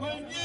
When you.